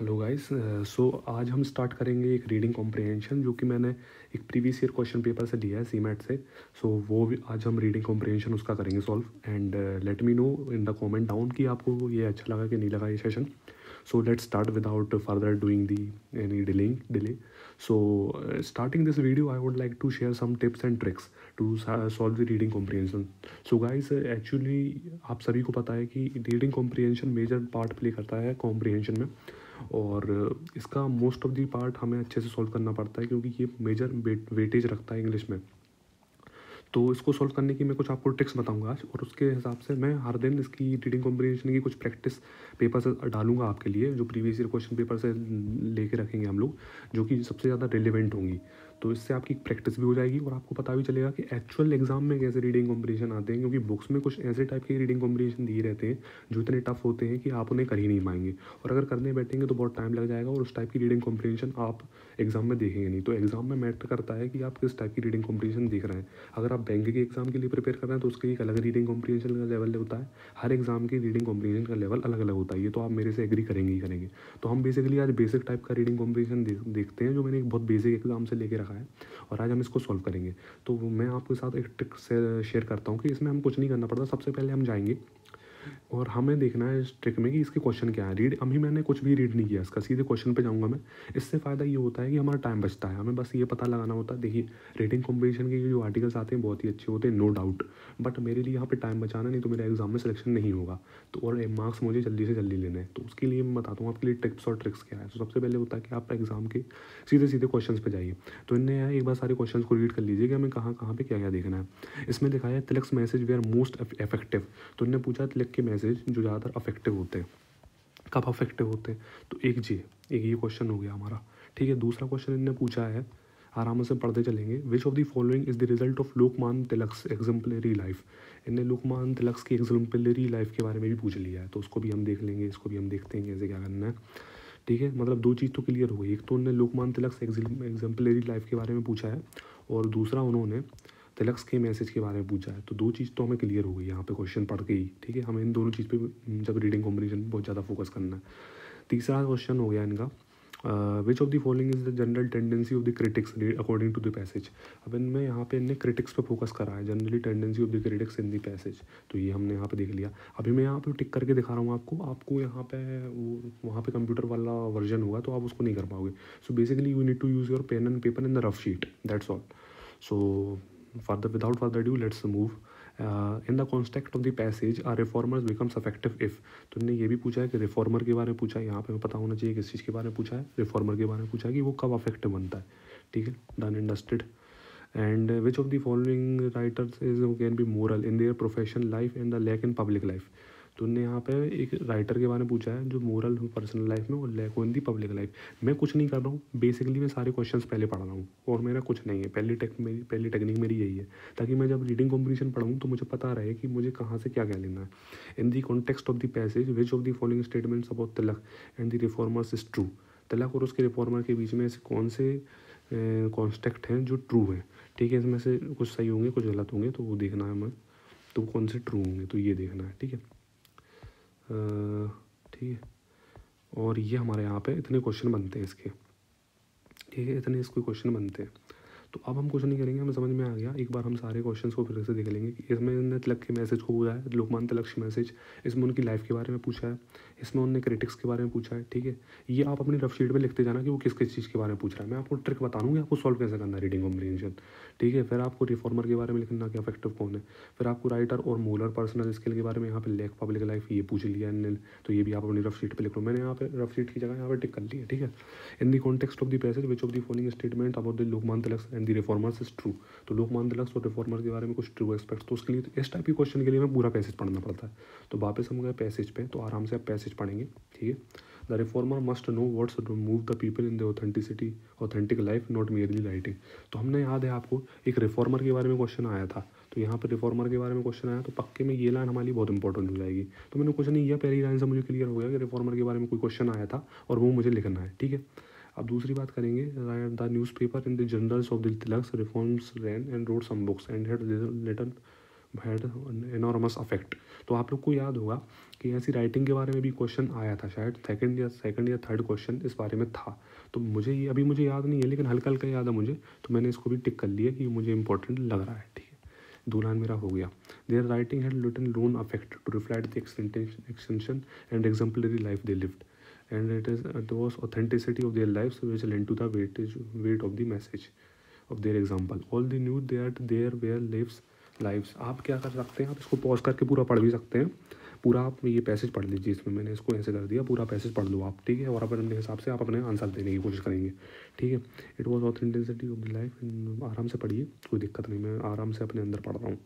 Hello guys so आज हम start करेंगे एक रीडिंग कॉम्प्रिहेंशन जो कि मैंने एक प्रीवियस ईयर क्वेश्चन पेपर से लिया है सी मैट से। सो so, वो भी आज हम रीडिंग कॉम्प्रिहेंशन उसका करेंगे solve and let me know in the comment down कि आपको ये अच्छा लगा कि नहीं लगा ये session so let's start without further doing the any dealing delay so starting this video I would like to share some tips and tricks to solve the reading comprehension so guys actually आप सभी को पता है कि reading comprehension major part play करता है comprehension में। और इसका मोस्ट ऑफ़ दी पार्ट हमें अच्छे से सॉल्व करना पड़ता है क्योंकि ये मेजर वेटेज रखता है इंग्लिश में। तो इसको सॉल्व करने की मैं कुछ आपको ट्रिक्स बताऊँगा आज और उसके हिसाब से मैं हर दिन इसकी रीडिंग कॉम्बिनेशन की कुछ प्रैक्टिस पेपर डालूँगा आपके लिए, जो प्रीवियस ईयर क्वेश्चन पेपर से लेके रखेंगे हम लोग, जो कि सबसे ज़्यादा रिलेवेंट होंगी। तो इससे आपकी प्रैक्टिस भी हो जाएगी और आपको पता भी चलेगा कि एक्चुअल एग्ज़ाम में कैसे रीडिंग कॉम्पिटिशन आते हैं, क्योंकि बुक्स में कुछ ऐसे टाइप के रीडिंग कॉम्पिटिशन दिए रहते हैं, जो इतने टफ होते हैं कि आप उन्हें कर ही नहीं पाएँगे। और अगर करने बैठेंगे तो बहुत टाइम लग जाएगा और उस टाइप की रीडिंग कॉम्पिटिशन आप एग्ज़ाम में देखेंगे नहीं। तो एग्ज़ाम में मैटर करता है कि आप किस टाइप की रीडिंग कॉम्पिटिशन देख रहे हैं। अगर आप बैंक के एग्ज़ाम के लिए प्रिपेयर कर रहे हैं तो उसके एक अलग रीडिंग कॉम्बिनेशन का लेवल होता है। हर एग्ज़ाम की रीडिंग कॉम्पिटिशन का लेवल अलग अलग होता है। ये तो आप मेरे से एग्री करेंगे ही करेंगे। तो हम बेसिकली आज बेसिक टाइप का रीडिंग कॉम्बिनेशन देखते हैं, जो मैंने एक बहुत बेसिक एग्ज़ाम से लेके रखा है। और आज हम इसको सॉल्व करेंगे। तो मैं आपके साथ एक ट्रिक शेयर करता हूँ कि इसमें हम कुछ नहीं करना पड़ता। सबसे पहले हम जाएँगे और हमें देखना है इस ट्रिक में कि इसके क्वेश्चन क्या है। रीड अभी मैंने कुछ भी रीड नहीं किया, इसका सीधे क्वेश्चन पे जाऊँगा मैं। इससे फ़ायदा ये होता है कि हमारा टाइम बचता है। हमें बस ये पता लगाना होता है। देखिए रीडिंग कॉम्पिटिशन के जो आर्टिकल्स आते हैं, बहुत ही अच्छे होते हैं नो डाउट बट मेरे लिए यहाँ पर टाइम बचाना नहीं तो मेरा एग्ज़ाम में सिलेक्शन नहीं होगा। तो और मार्क्स मुझे जल्दी से जल्दी लेने हैं। तो उसके लिए मैं बताता हूँ आपके लिए टिप्स और ट्रिक्स क्या है। तो सबसे पहले होता है कि आप एग्ज़ाम के सीधे सीधे क्वेश्चन पर जाइए। तो इनने एक बार सारे क्वेश्चन को रीड कर लीजिए कि हमें कहाँ कहाँ पर क्या क्या देखना है। इसमें दिखाया है Tilak's message we are most effective तो इन्हें पूछा तिलक के मैसेज जो ज़्यादातर अफेक्टिव होते हैं। कब अफेक्टिव होते हैं? तो एक जी एक ये क्वेश्चन हो गया हमारा। ठीक है, दूसरा क्वेश्चन इन्होंने पूछा है। आराम से पढ़ते चलेंगे। Which of the following is the result of Lokmanya Tilak's exemplary life इनने लोकमान तिलक्स की एग्जाम्पलरी लाइफ के बारे में भी पूछ लिया है। तो उसको भी हम देख लेंगे, इसको भी हम देखते हैं कैसे क्या करना है। ठीक है मतलब दो चीज़ तो क्लियर हो गई। एक तो उन्होंने लोकमान तिलक्स एग्जाम्पलरी लाइफ के बारे में पूछा है और दूसरा उन्होंने तिलक्स के मैसेज के बारे में पूछा है। तो दो चीज़ तो हमें क्लियर हो गई, यहाँ पे क्वेश्चन पढ़ के ही, ठीक है? हमें इन दोनों चीज़ पे जब रीडिंग कॉम्बिनेशन बहुत ज़्यादा फोकस करना है। तीसरा क्वेश्चन हो गया इनका which of the following is the general tendency of the critics according to the passage अब इनमें यहाँ पे इनने क्रिटिक्स पे फोकस करा है generally tendency of the critics in the passage तो ये हमने यहाँ पे देख लिया। अभी मैं यहाँ पे टिक करके दिखा रहा हूँ आपको आपको यहाँ पे वो, वहाँ पे कंप्यूटर वाला वर्जन होगा तो आप उसको नहीं कर पाओगे। So basically you need to use your pen and paper in the rough sheet that's all so further without further ado, let's move. In the context of the passage are reformers becomes effective if तुमने ये भी पूछा है कि reformer के बारे में पूछा है, यहाँ पे पता होना चाहिए किस चीज़ के बारे में पूछा है रिफॉर्मर के बारे में पूछा है कि वो कब अफेक्टिव बनता है, ठीक है? Done instead and which of the following writers is can be moral in their profession life and the lack in public life तो उनने यहाँ पे एक राइटर के बारे में पूछा है, जो मोरल पर्सनल लाइफ में और lack in the public life मैं कुछ नहीं कर रहा हूँ बेसिकली मैं सारे क्वेश्चंस पहले पढ़ रहा हूँ, और मेरा कुछ नहीं है। पहली टेक मेरी, पहली टेक्निक मेरी यही है, ताकि मैं जब रीडिंग कॉम्पिटिशन पढ़ूँ तो मुझे पता रहे कि मुझे कहाँ से क्या क्या लेना है। In the context of the passage which of the following statements about Tilak and the reformers is true Tilak और उसके रिफॉर्मर के बीच में ऐसे कौन से कॉन्स्टेक्ट हैं जो ट्रू हैं? ठीक है, इसमें से कुछ सही होंगे, कुछ गलत होंगे तो वो देखना है हमें तो कौन से ट्रू होंगे तो ये देखना है, ठीक है? ठीक है। और ये हमारे यहाँ पे इतने क्वेश्चन बनते हैं इसके। ठीक है, इतने इसके क्वेश्चन बनते हैं। तो अब हम कुछ नहीं करेंगे, हमें समझ में आ गया। एक बार हम सारे क्वेश्चंस को फिर से देख लेंगे कि इसमें तिलक के मैसेज को पूछा है लोकमान तिलक के मैसेज इसमें उनकी लाइफ के बारे में पूछा है, इसमें उन्होंने क्रिटिक्स के बारे में पूछा है, ठीक है? ये आप अपनी रफ शीट में लिखते जाना कि वो किस किस चीज़ के बारे में पूछ रहा है। मैं आपको ट्रिक बता दूँगी आपको सॉल्व कैसे करना है रीडिंग कॉम्बिनेशन ठीक है? फिर आपको रिफॉर्मर के बारे में लिखना कि अफेक्टिव कौन है। फिर आपको राइटर और मोलर पर्सनल स्किल के बारे में यहाँ पर लेक पब्लिक लाइफ ये पूछ लिया इन तो ये भी आप अपनी रफ शीट पर लिख लो। मैंने यहाँ पर रफ शीट की जगह यहाँ पर टिक कर लिया ठीक है? In the context of the passage which of the following statement about the Lokmanya Tilak and the reformers is true तो लोकमान तिलक और रिफॉर्मर के बारे में कुछ ट्रू एक्सपेक्ट तो उसके लिए, इस टाइप के क्वेश्चन के लिए हमें पूरा पैसेज पढ़ना पड़ता है। तो वापस हम गए पैसेज पे तो आराम से आप पैसेज पढ़ेंगे, ठीक है? The reformer must know words move the people in the authenticity authentic life not merely writing तो हमने, याद है आपको, एक रिफॉर्मर के बारे में क्वेश्चन आया था। तो यहाँ पर रिफॉर्मर के बारे में क्वेश्चन आया तो पक्के में ये लाइन हमारी बहुत इंपॉर्टेंट हो जाएगी। तो मैंने क्वेश्चन नहीं पहली लाइन से मुझे क्लियर हो गया कि रिफॉर्मर के बारे में कोई क्वेश्चन आया था और वो मुझे लिखना है, ठीक है? अब दूसरी बात करेंगे the newspaper in the journals of the Tilak's reforms ran and wrote some books and had little had enormous effect तो आप लोग को याद होगा कि ऐसी राइटिंग के बारे में भी क्वेश्चन आया था शायद सेकंड या सेकंड या थर्ड क्वेश्चन इस बारे में था। तो मुझे ये, अभी मुझे याद नहीं है, लेकिन हल्का हल्का याद है मुझे। तो मैंने इसको भी टिक कर लिया कि मुझे इंपॉर्टेंट लग रहा है, ठीक है। दो लाइन मेरा हो गया। Their writing had little lone effect to reflect the extension and exemplary life they lived and it is it was authenticity of their lives which lent to the weightage, weight of the message of their example. All they knew that there were lives lives. आप क्या कर सकते हैं? आप इसको pause करके पूरा पढ़ भी सकते हैं। पूरा आप ये पैसेज पढ़ लीजिए इसमें। मैंने इसको ऐसे कर दिया, पूरा पैसेज पढ़ लो आप, ठीक है? और अपने हिसाब से आप अपने आंसर देने की कोशिश करेंगे, ठीक है? It was authenticity of the life आराम से पढ़िए, कोई दिक्कत नहीं। मैं आराम से अपने अंदर पढ़ रहा हूँ।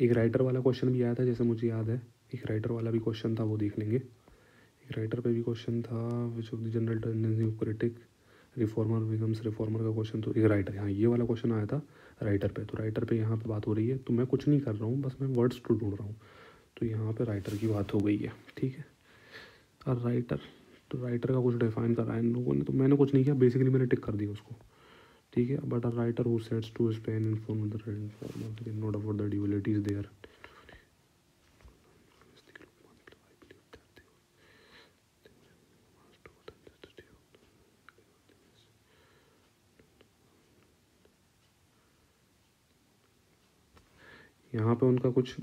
एक राइटर वाला क्वेश्चन भी आया था, जैसे मुझे याद है। एक राइटर वाला भी क्वेश्चन था, वो देख लेंगे। एक राइटर पे भी क्वेश्चन था which of the general tendency of critic reformer becomes reformer का क्वेश्चन तो एक राइटर हाँ ये वाला क्वेश्चन आया था राइटर पे। तो राइटर पे यहाँ पे बात हो रही है तो मैं कुछ नहीं कर रहा हूँ, बस मैं वर्ड्स टू ढूंढ रहा हूँ। तो यहाँ पे राइटर की बात हो गई है, ठीक है? और राइटर तो राइटर का कुछ डिफाइन करा है इन लोगों ने तो मैंने कुछ नहीं किया बेसिकली मैंने टिक कर दिया उसको। ठीक है but a writer who sets to his pen in form the can not afford the dualities there यहाँ पे उनका कुछ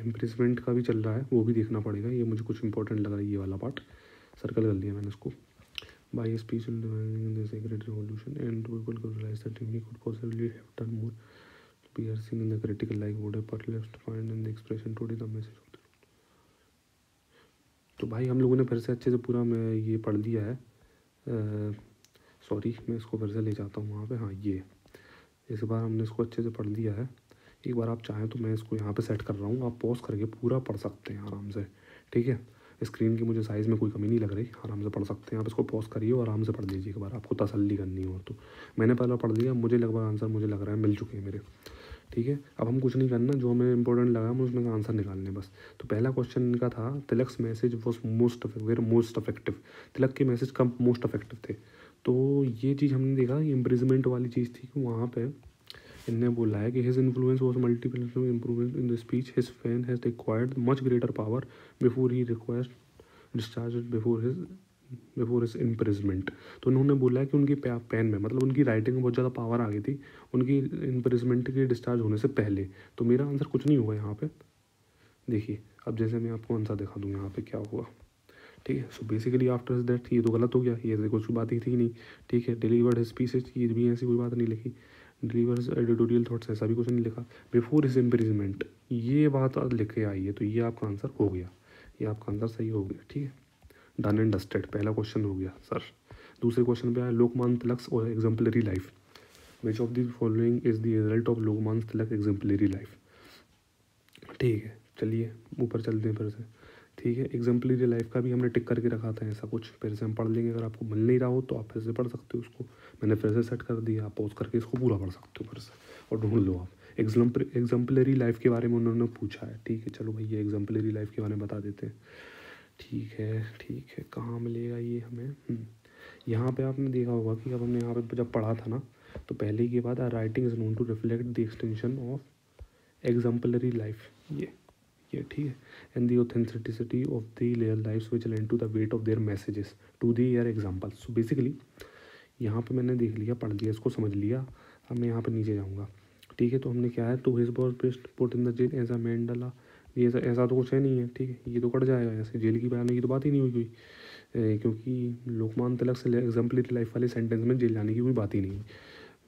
इम्प्रेसमेंट का भी चल रहा है, वो भी देखना पड़ेगा। ये मुझे कुछ इंपॉर्टेंट लग रहा है, ये वाला पार्ट सर्कल कर लिया मैंने उसको by his speech in demanding the secret revolution and people could realize that he could possibly have done more piercing in the critical like would have but left find in the expression today the message of the तो भाई हम लोगों ने फिर से अच्छे से पूरा मैं ये पढ़ लिया है सॉरी मैं इसको फिर से ले जाता हूँ वहाँ पे हाँ ये इस बार हमने इसको अच्छे से पढ़ लिया है एक बार आप चाहें तो मैं इसको यहाँ पे सेट कर रहा हूँ आप पॉज करके पूरा पढ़ सकते हैं आराम से ठीक है स्क्रीन की मुझे साइज़ में कोई कमी नहीं लग रही। आराम से पढ़ सकते हैं। आप इसको पॉज करिए और आराम से पढ़ लीजिए एक बार। आपको तसल्ली करनी हो तो। मैंने पहला पढ़ लिया। मुझे लगभग आंसर मुझे लग रहा है। मिल चुके हैं मेरे। ठीक है? अब हम कुछ नहीं करना। जो हमें इंपॉर्टेंट लगा, हम उसमें आंसर निकालने बस। तो पहला क्वेश्चन इनका था Tilak's message was most where most effective Tilak के मैसेज कम मोस्ट अफेक्टिव थे? तो ये चीज़ हमने देखा इम्प्रिजमेंट वाली चीज़ थी कि वहाँ पर इनने बोला है कि his influence was multiple improvement in the speech his fan has required much greater power before he request discharge before his before his imprisonment तो उन्होंने बोला है कि उनकी पेन में मतलब उनकी राइटिंग में बहुत ज़्यादा पावर आ गई थी उनकी इम्प्रिजमेंट के डिस्चार्ज होने से पहले। तो मेरा आंसर कुछ नहीं हुआ यहाँ पे। देखिए, अब जैसे मैं आपको आंसर दिखा दूँ यहाँ पे क्या हुआ। ठीक है सो बेसिकली आफ्टर दैट ये तो गलत हो गया, ये कुछ बात ही थी नहीं। ठीक है डिलीवर्ड हिज पीसेज ये भी ऐसी कोई बात नहीं लिखी। डिलीवर एडिटोरियल थाट्स ऐसा भी कुछ नहीं लिखा। बिफोर हिज इम्प्रिजमेंट ये बात लिख के आई है तो ये आपका आंसर हो गया। ये आपका आंसर सही हो गया, ठीक है? डन एंड डस्टेड पहला क्वेश्चन हो गया सर दूसरे क्वेश्चन पे आया लोकमान तिलक और exemplary life which of the following is the result of Lokmanya Tilak exemplary life ठीक है, चलिए, ऊपर चलते हैं फिर से। ठीक है? एग्जाम्पलरी लाइफ का भी हमने टिक करके रखा था ऐसा कुछ। फिर से हम पढ़ लेंगे अगर आपको मिल नहीं रहा हो तो आप फिर से पढ़ सकते हो उसको। मैंने फिर से सेट कर दिया आप पॉज करके इसको पूरा पढ़ सकते हो फिर से और ढूंढ लो आप। एग्ज़ाम्पल एग्जाम्पलरी लाइफ के बारे में उन्होंने पूछा है ठीक है? चलो भैया एग्जाम्पलरी लाइफ के बारे में बता देते हैं। ठीक है ठीक है कहाँ मिलेगा ये हमें? हम्म, यहाँ पे आपने देखा होगा कि अब हमने यहाँ पे जब पढ़ा था ना तो पहले के बाद writing is known to reflect the extension of exemplary life ये। ये ठीक है? And the authenticity of the layer life which lent to the weight of their messages to the ear example so basically यहाँ पे मैंने देख लिया, पढ़ लिया, इसको समझ लिया। अब मैं यहाँ पर नीचे जाऊँगा। ठीक है तो हमने क्या है? To his boss best put in the jail as a Mandalay ये ऐसा तो कुछ है नहीं है, ठीक है? ये तो कट जाएगा ऐसे। जेल की बयाने की तो बात ही नहीं हुई कोई। क्योंकि लोकमान तिलक से एग्जाम्पलरी लाइफ वाले सेंटेंस में जेल जाने की कोई बात ही नहीं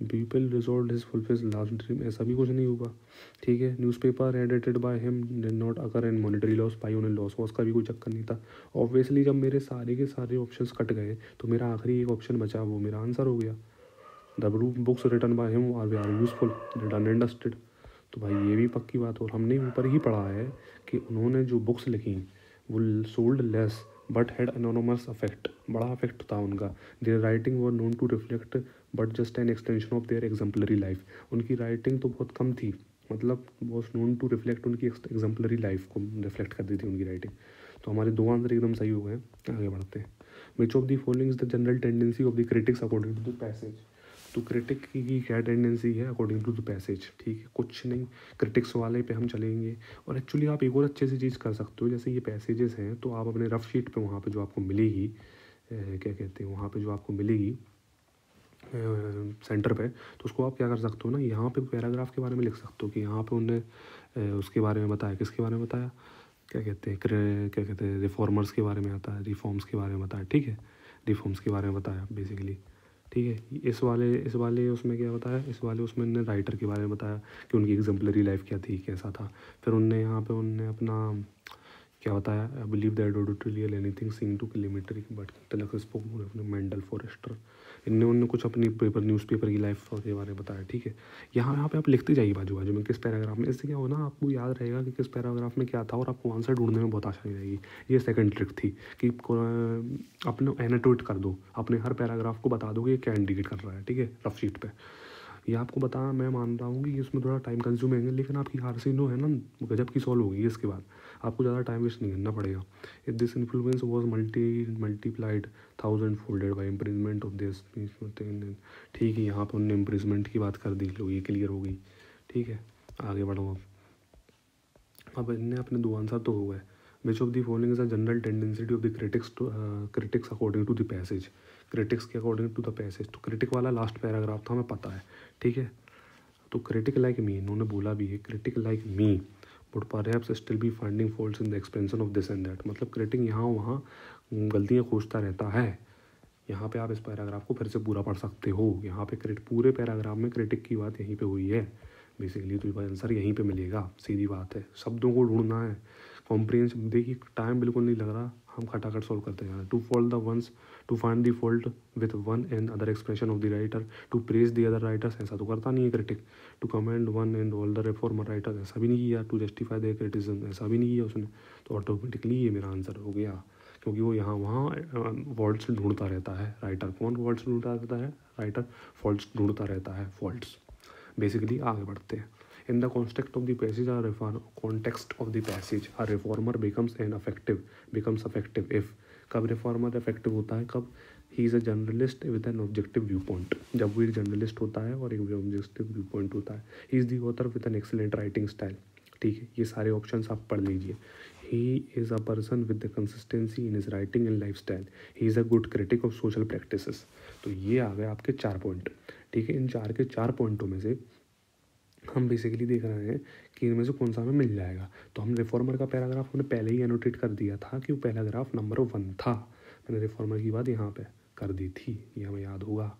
people resolve his fulfills last dream, ऐसा भी कुछ नहीं होगा ठीक है newspaper edited by him not occur and monetary loss पाई उन्हें लॉस वॉस का भी कोई चक्कर नहीं था। ऑब्वियसली जब मेरे सारे के सारे ऑप्शन कट गए तो मेरा आखिरी एक ऑप्शन बचा, वो मेरा आंसर हो गया। The books written by him are we are useful return dusted तो भाई ये भी पक्की बात, और हमने ऊपर ही पढ़ा है कि उन्होंने जो बुक्स लिखी, वो sold less but had anonymous effect बड़ा अफेक्ट था उनका। Their writing were known to reflect but just an extension of their exemplary life उनकी राइटिंग तो बहुत कम थी मतलब वॉज़ नोन टू रिफ्लेक्ट उनकी एग्जाम्पलरी लाइफ को रिफ्लेक्ट कर दी थी उनकी राइटिंग तो हमारे दो आंसर एकदम सही हो गए आगे बढ़ते हैं। Which of the following is the general tendency of the critics according to the passage तो क्रिटिक की क्या टेंडेंसी है अकॉर्डिंग टू द पैसेज ठीक है, कुछ नहीं क्रिटिक्स वाले पे हम चलेंगे। और एक्चुअली आप एक और अच्छे से चीज़ कर सकते हो, जैसे ये पैसेजेस हैं तो आप अपने रफ शीट पे वहाँ पे जो आपको मिलेगी क्या कहते हैं, वहाँ पे जो आपको मिलेगी सेंटर पे तो उसको आप क्या कर सकते हो ना, यहाँ पे पैराग्राफ के बारे में लिख सकते हो कि यहाँ पे उनने उसके बारे में बताया। किसके बारे में बताया? क्या कहते हैं क्या कहते हैं रिफॉर्मर्स के बारे में आता है रिफॉर्म्स के बारे में बताया। ठीक है? रिफॉर्म्स के बारे में बताया बेसिकली ठीक है? इस वाले इस वाले उसमें क्या बताया? इस वाले उसमें उन्होंने राइटर के बारे में बताया कि उनकी एग्जाम्पलरी लाइफ क्या थी, कैसा था। फिर उनने यहाँ पे उनने अपना क्या होता है I believe that do to real anything sing to kilometer but Tilak spoke Mendel forester इनने उनने कुछ अपनी पेपर न्यूज़पेपर की लाइफ के बारे में बताया, ठीक है? यहाँ यहाँ पे आप लिखते जाइए बाजू बाजू में, किस पैराग्राफ में? इससे क्या हो ना, आपको याद रहेगा कि किस पैराग्राफ में क्या था और आपको आंसर ढूँढने में बहुत आसानी रहेगी। ये सेकंड ट्रिक थी कि अपने एनाटोट कर दो। अपने हर पैराग्राफ को बता दो कि क्या इंडिकेट कर रहा है, ठीक है? रफ शीट पर ये आपको बता मैं मान रहा हूँ कि इसमें थोड़ा टाइम कंज्यूम है, लेकिन आपकी हार नो है ना, गजब की सॉल्व होगी इसके बाद। आपको ज़्यादा टाइम वेस्ट नहीं करना पड़ेगा। If this influence was multi multiplied thousand folded by imprisonment of this ठीक है, यहाँ पर उनने इम्प्रीजमेंट की बात कर दी लो ये क्लियर हो गई। ठीक है, आगे बढ़ो अब। अब इनने अपने दो आंसर तो हो गए। Which of the following is a general tendency of the critics critics according to the passage critics के अकॉर्डिंग टू द पैसेज तो क्रिटिक वाला लास्ट पैराग्राफ था, हमें पता है। ठीक है तो क्रिटिक लाइक मी इन्होंने बोला भी है critic like me perhaps still be finding fault in the expansion of this and that मतलब क्रेटिंग यहाँ वहाँ गलतियाँ खोजता रहता है। यहाँ पे आप इस पैराग्राफ को फिर से पूरा पढ़ सकते हो। यहाँ पे क्रेट पूरे पैराग्राफ में क्रिटिक की बात यहीं पे हुई है। बेसिकली तो आंसर यहीं पे मिलेगा। सीधी बात है। शब्दों को ढूंढना है। कॉम्प्रिहेंशन देखिए टाइम बिल्कुल नहीं लग रहा। हम खटाखट सॉल्व करते हैं to fault the ones to find the fault with one and other expression of the writer to praise the other writers ऐसा तो करता नहीं है critic to commend one and all the reformer writers ऐसा भी नहीं किया। टू जस्टिफाई द क्रिटिज्म ऐसा भी नहीं किया उसने। तो ऑटोमेटिकली ये मेरा आंसर हो गया। क्योंकि वो यहाँ, वहाँ वर्ड्स ढूंढता रहता है। राइटर कौन वर्ड्स ढूंढता रहता है? राइटर फॉल्ट्स ढूंढता रहता है। फॉल्ट्स बेसिकली आगे बढ़ते हैं। In the context of the passage or reform, context of the passage, a reformer becomes an effective becomes effective. If कब रिफॉर्मर इफ़ेक्टिव होता है कब? He is a journalist with an objective view point जब वो एक journalist होता है और एक ऑब्जेक्टिव व्यू पॉइंट होता है he is the author with an excellent writing style ठीक है? ये सारे ऑप्शन आप पढ़ लीजिए. He is a person with the consistency in his writing and life style he is a good critic of social practice तो ये आ गए आपके चार पॉइंट ठीक है? इन चार के चार पॉइंटों में से हम बेसिकली देख रहे हैं कि इनमें से कौन सा हमें मिल जाएगा। तो हम रिफॉर्मर का पैराग्राफ हमने पहले ही एनोटेट कर दिया था कि वो पैराग्राफ नंबर वन था। मैंने रिफॉर्मर की बात यहाँ पे कर दी थी, ये हमें याद होगा।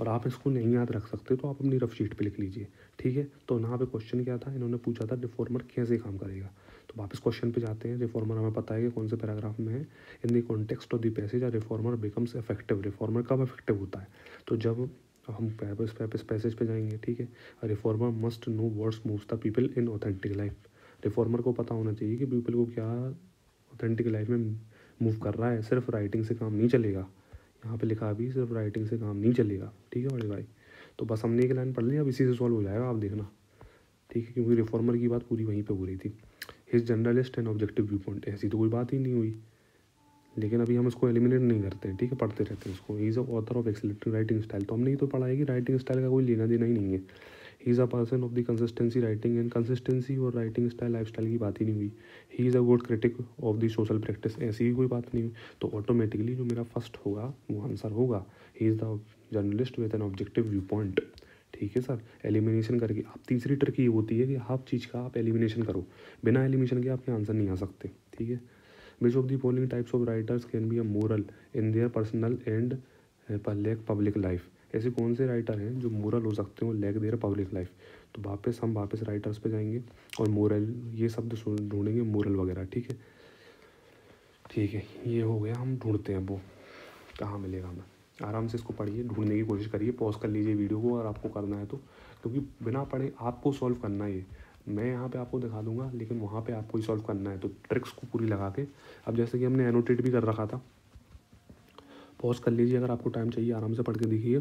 और आप इसको नहीं याद रख सकते तो आप अपनी रफ शीट पे लिख लीजिए, ठीक है? तो यहाँ पे क्वेश्चन क्या था, इन्होंने पूछा था रिफॉर्मर कैसे काम करेगा। तो वापस क्वेश्चन पे जाते हैं रिफॉर्मर हमें पता है कि कौन से पैराग्राफ में है। In the context of the passage reformer becomes effective reformer कब इफ़ेक्टिव होता है? तो जब हम पैपस पैपस पैसेज पे जाएँगे, ठीक है? Reformer must know words moves the people in authentic life reformer को पता होना चाहिए कि पीपल को क्या ऑथेंटिक लाइफ में मूव कर रहा है। सिर्फ़ राइटिंग से काम नहीं चलेगा। यहाँ पे लिखा भी सिर्फ़ राइटिंग से काम नहीं चलेगा। ठीक है, बड़े भाई? तो बस हमने एक लाइन पढ़ ली अब इसी से सॉल्व हो जाएगा, आप देखना। ठीक है, क्योंकि रिफॉर्मर की बात पूरी वहीं पे हो रही थी। His journalist and objective view point ऐसी तो कोई बात ही नहीं हुई। लेकिन अभी हम इसको एलिमिनेट नहीं करते हैं ठीक है? पढ़ते रहते हैं इसको। He is a author of excellent writing style तो हमने ही तो पढ़ा है कि राइटिंग स्टाइल का कोई लेना देना ही नहीं है। He is a person of the consistency writing and consistency और राइटिंग स्टाइल लाइफ स्टाइल की बात ही नहीं हुई। He is a good critic of the social practice ऐसी ही कोई बात नहीं हुई। तो ऑटोमेटिकली जो मेरा फ़र्स्ट होगा, वो आंसर होगा। He is the journalist with an objective view point ठीक है सर? एलिमिनेशन करके। आप तीसरी ट्रिक ये होती है कि हर चीज़ का आप एलिमिनेशन करो। बिना एलिमिनेशन के आपके आंसर नहीं आ सकते। ठीक है? Which of the following types of writers can be a moral in their personal and lack public life ऐसे कौन से राइटर हैं जो मोरल हो सकते हैं लेक देयर पब्लिक लाइफ तो वापस हम वापस राइटर्स पे जाएँगे और मोरल ये शब्द ढूंढेंगे मोरल वगैरह, ठीक है? ठीक है, ये हो गया, हम ढूंढते हैं वो, कहाँ मिलेगा हमें। आराम से इसको पढ़िए, ढूँढने की कोशिश करिए पॉज कर लीजिए वीडियो को और आपको करना है तो क्योंकि बिना पढ़े आपको सॉल्व करना है मैं यहाँ पे आपको दिखा दूँगा, लेकिन वहाँ पे आपको ही सॉल्व करना है। तो ट्रिक्स को पूरी लगा के, अब जैसे कि हमने एनोटेट भी कर रखा था पॉज कर लीजिए अगर आपको टाइम चाहिए, आराम से पढ़ के देखिए।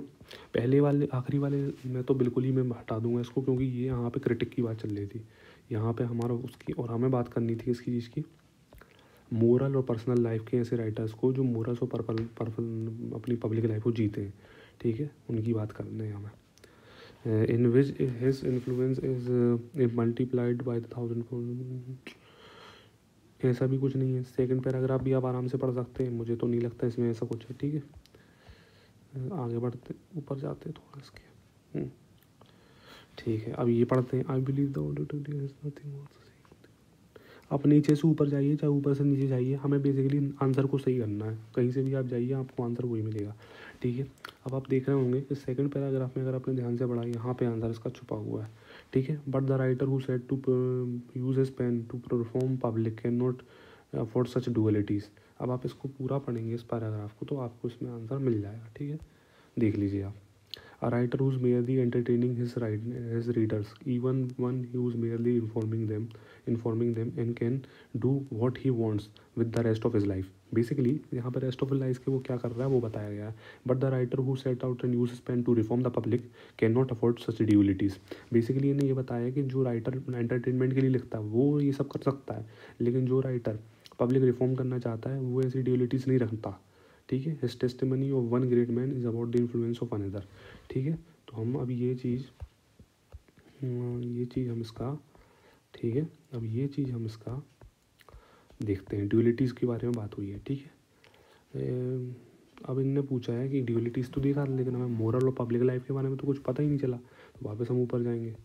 पहले वाले, आखिरी वाले में तो बिल्कुल ही मैं हटा दूँगा इसको, क्योंकि ये यहाँ पे क्रिटिक की बात चल रही थी। यहाँ पे हमारा उसकी और हमें बात करनी थी इसकी चीज़ की। मोरल और पर्सनल लाइफ के ऐसे राइटर्स को, जो मोरल्स और पर्पल पर्पल अपनी पब्लिक लाइफ को जीते हैं। ठीक है? उनकी बात करना है हमें। In which his influence is multiplied by the thousand ऐसा भी कुछ नहीं है। सेकंड पैराग्राफ भी आप आराम से पढ़ सकते हैं। मुझे तो नहीं लगता इसमें ऐसा कुछ है, ठीक है? आगे बढ़ते, ऊपर जाते थोड़ा इसके। हम्म। ठीक है, अब ये पढ़ते हैं। आई बिलीव द नथिंग आप नीचे से ऊपर जाइए, चाहे ऊपर से नीचे जाइए, हमें बेसिकली आंसर को सही करना है। कहीं से भी आप जाइए, आपको आंसर वही मिलेगा। ठीक है? अब आप देख रहे होंगे कि सेकंड पैराग्राफ में अगर आपने ध्यान से पढ़ा, यहाँ पे आंसर इसका छुपा हुआ है। ठीक है? But the writer who set to uses pen to perform public can not afford such dualities अब आप इसको पूरा पढ़ेंगे, इस पैराग्राफ को तो आपको इसमें आंसर मिल जाएगा। ठीक है? देख लीजिए आप। A writer who's merely entertaining his, his readers, even one who's merely informing them, informing them, and can do what he wants with the rest of his life. Basically यहाँ पर रेस्ट ऑफ़ लाइफ के वो क्या कर रहा है वो बताया गया है। But the writer who set out and use pen to reform the public can not afford such basically इन्हें ये बताया कि जो राइटर एंटरटेनमेंट के लिए लिखता है वो ये सब कर सकता है। लेकिन जो राइटर पब्लिक रिफॉर्म करना चाहता है वो ऐसी ड्यूलिटीज़ नहीं रखता। ठीक है? His testimony of one great man is about the influence of another ठीक है? तो हम अब ये चीज़ हाँ, ये चीज़ हम इसका ठीक है? अब ये चीज़ हम इसका देखते हैं। ड्यूलिटीज़ के बारे में बात हुई है ठीक है? अब इनने पूछा है कि ड्यूलिटीज़ तो देखा लेकिन हमें मोरल और पब्लिक लाइफ के बारे में तो कुछ पता ही नहीं चला। तो वापस हम ऊपर जाएँगे।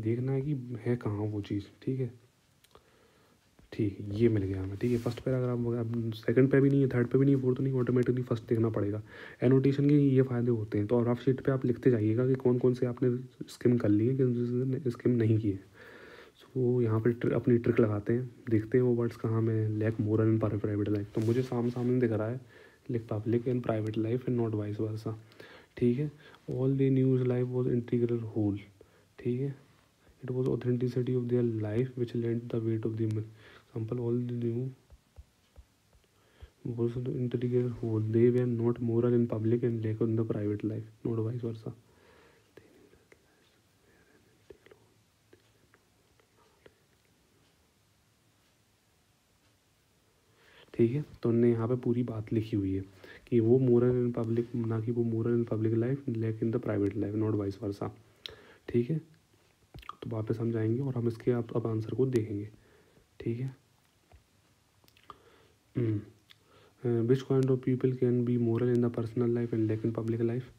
देखना है कि है कहाँ वो चीज़ ठीक है? ठीक है, ये मिल गया हमें, ठीक है। फ़र्स्ट पैराग्राफ सेकंड पे भी नहीं है थर्ड पे भी नहीं है फोर्थ नहीं ऑटोमेटिकली फ़र्स्ट देखना पड़ेगा। एनोटेशन के ये फ़ायदे होते हैं। तो रफ शीट पे आप लिखते जाइएगा कि कौन कौन से आपने स्किम कर लिए कि स्किम नहीं किए। सो यहाँ पर अपनी ट्रिक लगाते हैं, देखते हैं वो वर्ड्स कहाँ में lack moral and private life तो मुझे सामने सामने दिख रहा है लिख public and private life and not vice versa ठीक है? All the news life was integral whole ठीक है? It was authenticity of their life which lent the weight of the example, all the new was integrated whole they were not moral in public and lack in the private life, not vice versa. ठीक है तो उनने यहाँ पे पूरी बात लिखी हुई है कि वो मोरल इन पब्लिक ना कि वो moral in public life lack in the private life not vice versa ठीक है? तो वापस हम जाएँगे और हम इसके आप, अब आंसर को देखेंगे। ठीक है? Which kind of people can be moral in the personal life and lack in public life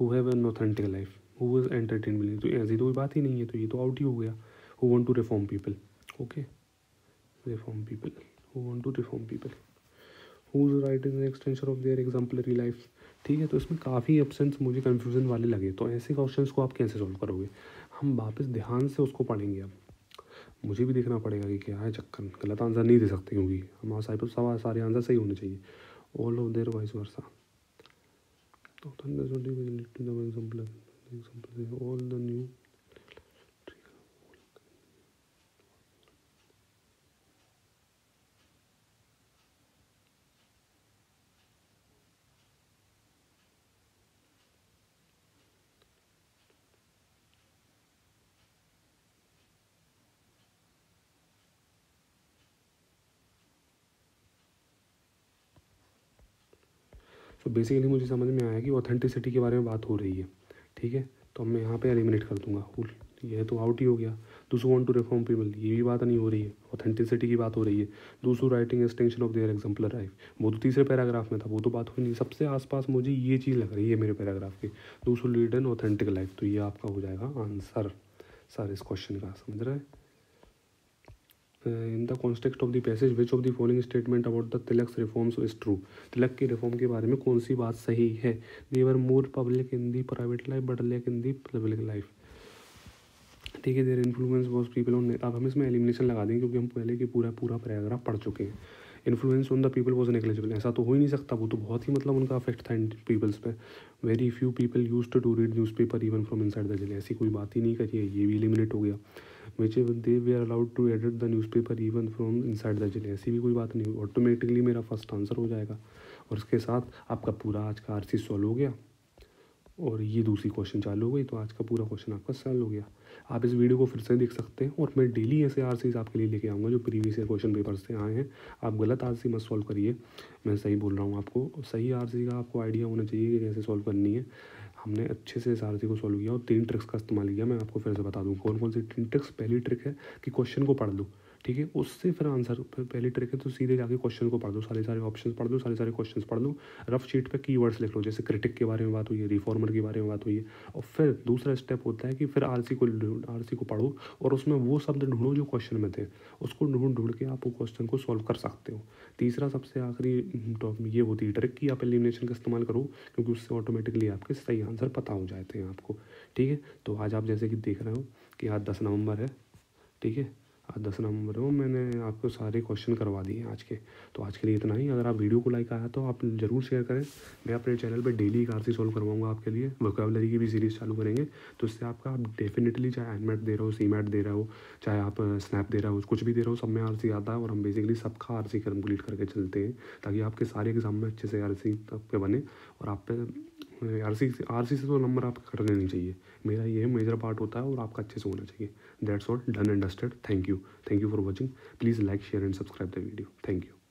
who have an authentic life who is entertainment तो ऐसी तो कोई बात ही नहीं है तो ये तो आउट ही हो गया। Who want to reform people okay reform people who want to reform people who is write in extension of their exemplary life ठीक है तो इसमें काफ़ी ऑप्शन मुझे कन्फ्यूज़न वाले लगे। तो ऐसे क्वेश्चन को आप कैसे सॉल्व करोगे? हम वापस ध्यान से उसको पढ़ेंगे अब। मुझे भी देखना पड़ेगा कि क्या है चक्कर गलत आंसर नहीं दे सकते क्योंकि हमारा पर सवाल सारे आंसर सही होने चाहिए all of their vice versa तो ऑल द न्यू तो बेसिकली मुझे समझ में आया कि ऑथेंटिसिटी के बारे में बात हो रही है। ठीक है? तो अब मैं यहाँ पे एलिमिनेट कर दूँगा। फुल ये तो आउट ही हो गया। दूसरो वॉन्ट टू रिफॉर्म पीपल ये भी बात नहीं हो रही है। ऑथेंटिसिटी की बात हो रही है। दूसरो writing extension of their example life वो तो तीसरे पैराग्राफ में था, वो तो बात हुई नहीं। सबसे आसपास मुझे ये चीज़ लग रही है मेरे पैराग्राफ की। दूसरो लीड एंड ऑथेंटिक लाइफ तो ये आपका हो जाएगा आंसर सर इस क्वेश्चन का, समझ रहे हैं? In the context of the passage which of the following statement about the Tilak's reforms is true Tilak के रिफॉर्म के बारे में कौन सी बात सही है they were more public in the private life but lack in the public life ठीक है their influence was people on अब हम इसमें एलिमिनेशन लगा देंगे क्योंकि हम पहले के पूरा पूरा पैराग्राफ पढ़ चुके हैं। Influence on the people was negligible ऐसा तो हो ही नहीं सकता। वो तो बहुत ही मतलब उनका अफेक्ट था पीपल्स पे। Very few people use to read news paper even from inside the jail ऐसी कोई बात ही नहीं करी है। ये भी एलिमिनेट हो गया। Which they were allowed to edit the news paper even from inside the jail ऐसी भी कोई बात नहीं ऑटोमेटिकली मेरा फ़र्स्ट आंसर हो जाएगा। और इसके साथ आपका पूरा आज का आर सी सॉल्व हो गया। और ये दूसरी क्वेश्चन चालू हो गई तो आज का पूरा क्वेश्चन आपका सॉल्व हो गया। आप इस वीडियो को फिर से देख सकते हैं और मैं डेली ऐसे आर सीज आपके लिए लेके आऊँगा जो प्रीवियस ईयर क्वेश्चन पेपर से आए हैं। आप गलत आर सी मत सॉल्व करिए। मैं सही बोल रहा हूँ आपको। सही आर सी का आपको आइडिया होना चाहिए कि कैसे सॉल्व करनी है। हमने अच्छे से इस आर सी को सॉल्व किया और तीन ट्रिक्स का इस्तेमाल किया। मैं आपको फिर से बता दूँ कौन कौन सी तीन ट्रिक्स पहली ट्रिक है कि क्वेश्चन को पढ़ लो। ठीक है? उससे फिर आंसर पहली ट्रिक है तो सीधे जाके क्वेश्चन को पढ़ दो, सारे सारे ऑप्शन पढ़ दो, सारे सारे क्वेश्चन पढ़ दो। रफ शीट पे कीवर्ड्स लिख लो, जैसे क्रिटिक के बारे में बात हुई है रिफॉर्मर के बारे में बात हुई है। और फिर दूसरा स्टेप होता है कि फिर आरसी को आरसी को पढ़ो और उसमें वो शब्द ढूंढो जो क्वेश्चन में थे। उसको ढूंढ ढूंढ के आप वो क्वेश्चन को सॉल्व कर सकते हो। तीसरा सबसे आखिरी ये होती है ट्रिक की आप एलिमिनेशन का इस्तेमाल करो, क्योंकि उससे ऑटोमेटिकली आपके सही आंसर पता हो जाते हैं आपको। ठीक है? तो आज आप जैसे कि देख रहे हो कि आज दस नवंबर है, ठीक है? दस नंबर हो, मैंने आपको सारे क्वेश्चन करवा दिए आज के। तो आज के लिए इतना ही। अगर आप वीडियो को लाइक आया तो आप ज़रूर शेयर करें। मैं अपने चैनल पर डेली एक आर सी सोल्व करवाऊँगा आपके लिए। वोकेबलरी की भी सीरीज़ चालू करेंगे। तो इससे आपका आप डेफिनेटली चाहे एनमेट दे रहे हो सी दे रहे हो, चाहे आप स्नैप दे रहे हो, कुछ भी दे रहे हो, सब में आर सी आता है और हम बेसिकली सबका आर सी कंप्लीट करके चलते हैं, ताकि आपके सारे एग्ज़ाम में अच्छे से आर सी के बने और आप पे आर सी आर सी से तो नंबर आपका कर नहीं चाहिए। मेरा ये मेजर पार्ट होता है और आपका अच्छे से होना चाहिए। That's all done and dusted thank you thank you for watching please like share and subscribe the video thank you